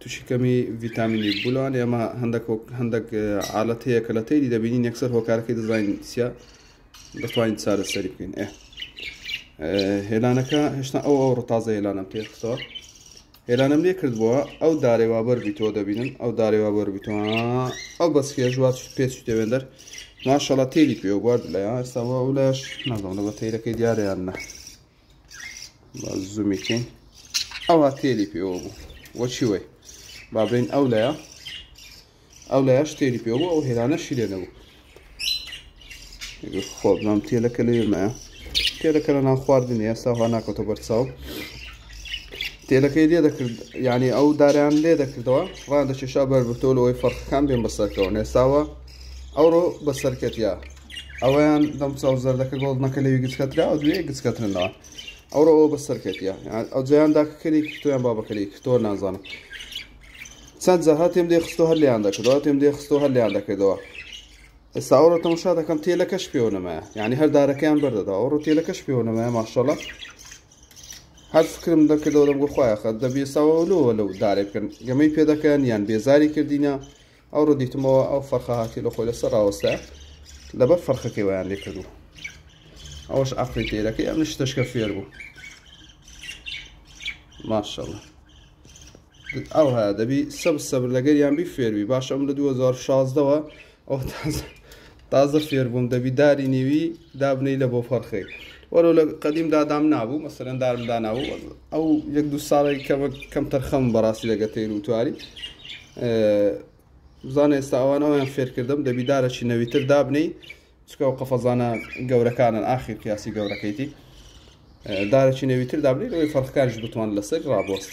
توشی کەمی ڤیتامینی بوو لەوان ئێمە هەندێک هەندێک عالەت هەیە کە لە تێری دەبینین یەکسەر هۆکارەکەی دەزانین چە دەتوانین چارە سەری بکەین ئێ هێلانەکە هێشتا ئەو ئەو ڕتازە هێلانم تێخستەوە هێلانم لێ کردبووە ئەو دارێوابەر بیتۆ دەبینن ئەو دارێوابەر بیتۆ ئەو بەس هێژوات پێچ دەوێندەر ماشەڵە تێری پێ بوار لە ئێستا ئەو لەش نازم لە بە تەیرەکەی دیارەیان نە با زومی کەین ئەوە تێلی پێوە بوو وەچی وەی با بین ئەو لایە ئەو لایەش تێلی پێوە ئەو هێرانەشی لێ نەبوو خۆ بڵام تێلەکە لەوێ مایە تێلەکە لە ناو خواردن ئێستا وا ناکەوتە بەرچاو تێلەکەی لێ دەکرد یعنی ئەو داریان لێ دەکردەوە ڕان دەکێشا بەربتەوە لەوەی فەرقەکان بێن بەسەرکەەوە نێساوە ئەوڕۆ بەسەرکەتیا ئەوەیان دەم چاو زەردەکە گۆڵدنەکە لەوی گچکە ترا ئەو دوێ گچکەترنەوە ئەوڕۆ ئەو بەسەر کەتیە ئەو جیان داکەکەری کردویان بابەکەری کردۆ نازانم چەند جەها تێم دێ خستۆ هەر لیان دەکردەوە تێم دێ خستۆ هەر لیان دەکردەوە ئێستا ئەوڕۆ تەمەشا دەکەم تێلەکەش پێوە نەمایە یعنی هەر دارەکەیان بەردەدا ئەوڕۆ تێلەکەش پێوە نەمایە ماشەڵە هەر فکرم دەکردەوە دەم گۆخوایە خەت دەبێساەوە لەوە لەو دارێ بکەن گەمەی پێدەکەن یان بێزاری کردینە ئەوڕۆ دیتمەوە ئەو فەرخە هاتی لە خۆی لەسەر ڕاوەستە لەبەر فەرخەکەی وایان لێ کردو ئەوش عقلی تێرەکە ئەم شتەشکە فێر بوو ماشەڵە ئەو هەیە دەبی سەب سەبر لەگەریان بی فێربی باش ئەم لە 2016ەوە ئەو تازە تازە فێربووم دەبی داری نێوی دابنێی لە بۆ فەرخێک وەرەو لە قەدیم دادام نابوو مەسەرەن دارم دانابوو ئەو یەک دو ساڵی کەمە کەم تەرخەم بەڕاستی لەگە تێر و تواری بزانە ئێستا ئەوان ئەویان فێرکردم دەبیدارەی نەویتر دابنی چکە و قەفەزانە گەورەکانن ئاخیر پیاسی گەورەکەیتی دارەی نەویتر دابنی ئەوی فەرخکاریش بتوان لەسەر ڕابۆست